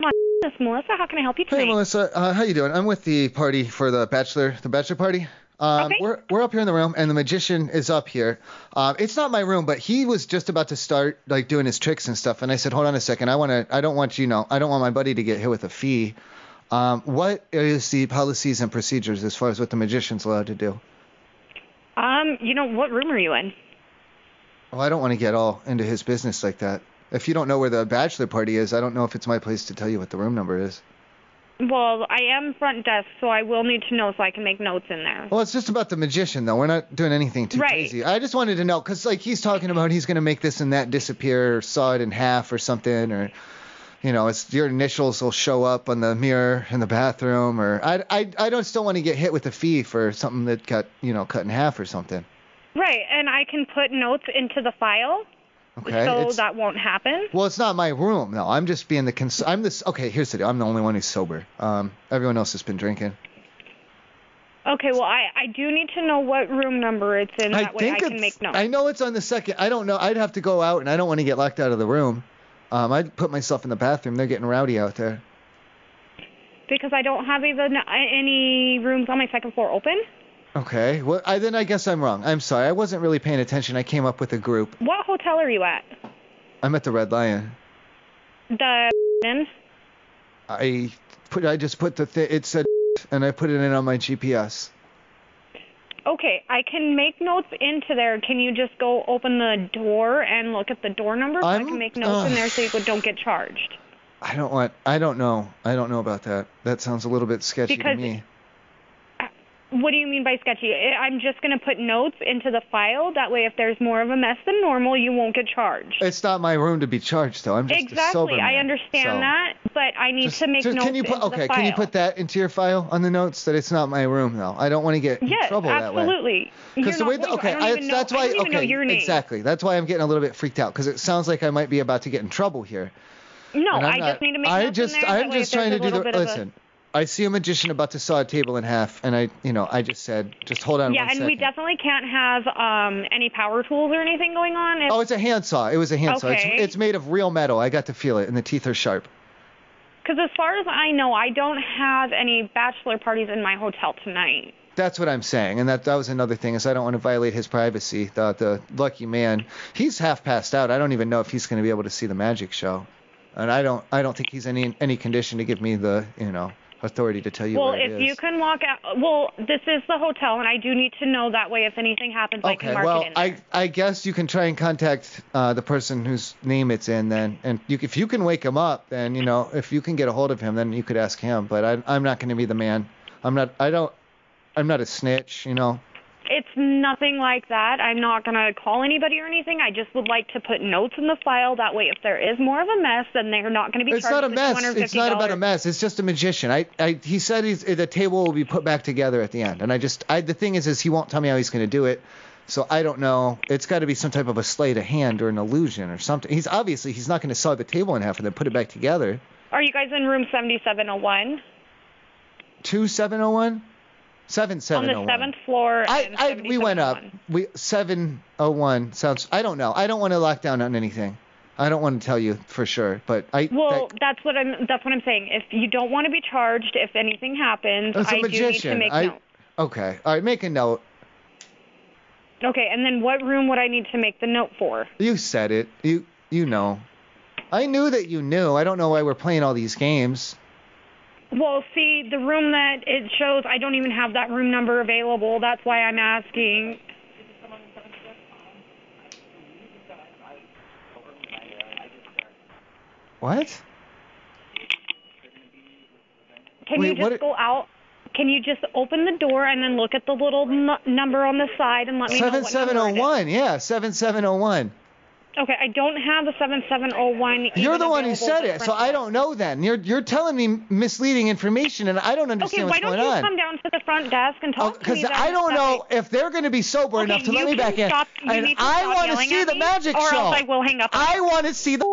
Come on, this is Melissa. How can I help you today? Hey? Melissa, uh, how you doing? I'm with the party for the bachelor, the bachelor party. Um, Okay. We're we're up here in the room, and the magician is up here. Um, it's not my room, but he was just about to start like doing his tricks and stuff, and I said, hold on a second, I want to, I don't want you know, I don't want my buddy to get hit with a fee. Um, what is the policies and procedures as far as what the magician's allowed to do? Um, you know, what room are you in? Well, I don't want to get all into his business like that. If you don't know where the bachelor party is, I don't know if it's my place to tell you what the room number is. Well, I am front desk, so I will need to know so I can make notes in there. Well, it's just about the magician, though. We're not doing anything too Right. crazy. I just wanted to know, because, like, he's talking about he's going to make this and that disappear or saw it in half or something, or, you know, it's your initials will show up on the mirror in the bathroom, or I, I, I don't still want to get hit with a fee for something that got, you know, cut in half or something. Right, and I can put notes into the file Okay. so It's- that won't happen. well, it's not my room, no. I'm just being the cons- I'm this. Okay, here's the deal. I'm the only one who's sober. Um, everyone else has been drinking. Okay, well, I, I do need to know what room number it's in. That way I can make notes. I know it's on the second. I don't know. I'd have to go out, and I don't want to get locked out of the room. Um, I'd put myself in the bathroom. They're getting rowdy out there. Because I don't have even any rooms on my second floor open. Okay. Well, I, then I guess I'm wrong. I'm sorry. I wasn't really paying attention. I came up with a group. What hotel are you at? I'm at the Red Lion. The Inn? I put. I just put the. Th- it said, and I put it in on my GPS. Okay, I can make notes into there. Can you just go open the door and look at the door number so i can make notes in there so you don't get charged? I don't want. I don't know. I don't know about that. That sounds a little bit sketchy Because- to me. What do you mean by sketchy? I- I'm just going to put notes into the file. That way, if there's more of a mess than normal, you won't get charged. It's not my room to be charged though. I'm just a sober Exactly. I understand so- that, but I need Just- to make just- notes can you put, into okay, the file. can you put that into your file on the notes that it's not my room though? I don't want to get in Yes, trouble that way. absolutely. Because the way, to. okay, I even know, that's I why, don't even know okay, your name. exactly. That's why I'm getting a little bit freaked out because it sounds like I might be about to get in trouble here. No, I'm not, just need to make I notes just, in there. I'm just trying to do the. Listen, I see a magician about to saw a table in half, and I, you know, I just said, just hold on Yeah, and second. we definitely can't have um any power tools or anything going on. Oh, it's a handsaw. It was a handsaw. Okay. It's, it's made of real metal. I got to feel it, and the teeth are sharp. Because as far as I know, I don't have any bachelor parties in my hotel tonight. That's what I'm saying, and that that was another thing is I don't want to violate his privacy. The the lucky man, he's half passed out. I don't even know if he's going to be able to see the magic show, and I don't I don't think he's any any condition to give me the you know authority to tell you well, if you can walk out, well, this is the hotel, and I do need to know that way. If anything happens, I can Okay, mark well, it in there. I I guess you can try and contact uh, the person whose name it's in then, and you, if you can wake him up, then you know if you can get a hold of him, then you could ask him. But I, I'm not going to be the man. I'm not. I don't. I'm not a snitch, you know. Nothing like that. I'm not going to call anybody or anything. I just would like to put notes in the file. That way, if there is more of a mess, then they're not going to be It's charged not a mess. $250. It's not about a mess. It's just a magician. I, I he said he's, the table will be put back together at the end, and I just I the thing is is he won't tell me how he's going to do it. So I don't know. It's got to be some type of a sleight of hand or an illusion or something. He's obviously he's not going to saw the table in half and then put it back together. Are you guys in room 7701? Two seven oh one, seven On seven the oh one. seventh floor. I, I we went up. 7701. We seven oh one sounds. I don't know. I don't want to lock down on anything. I don't want to tell you for sure, but I. Well, that- that's what I'm. That's what I'm saying. If you don't want to be charged, if anything happens, I do need to make I- note. okay. All right. Make a note. Okay, and then what room would I need to make the note for? You said it. You you know. I knew that you knew. I don't know why we're playing all these games. Well, see, the room that it shows, I don't even have that room number available. That's why I'm asking. What? Can Wait, you just go out? Can you just open the door and then look at the little nu- number on the side and let me know Seven what number it is? Oh one. Yeah, seven seven oh one. Okay, I don't have the 7701. You're the one who said it, so I don't know. Then you're you're telling me misleading information, and I don't understand Okay, understand why what's don't going you on. come down to the front desk and talk oh, to me Because? I don't know if they're going to be sober Okay, enough to let you me back in. stop- you and need to I want to see the me, magic or show. else I will hang up on I want to see the